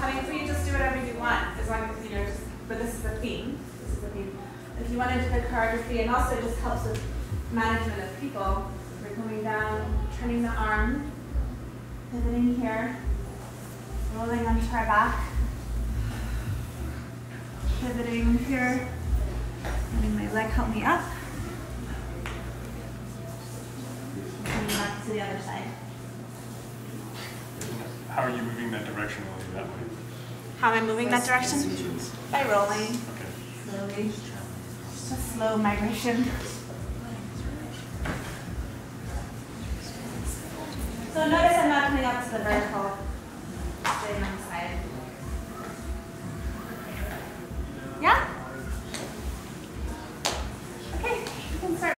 coming for you, just do whatever you want, as long as, you know, just, but this is the theme, this is the theme. If you want to do the choreography, and also just helps with management of people, we're coming down, turning the arm, pivoting here, rolling onto our back, pivoting here, letting my leg help me up, coming back to the other side. How are you moving that direction only that way? How am I moving that direction? By rolling Okay. slowly. Just a slow migration. So notice I'm not coming up to the vertical.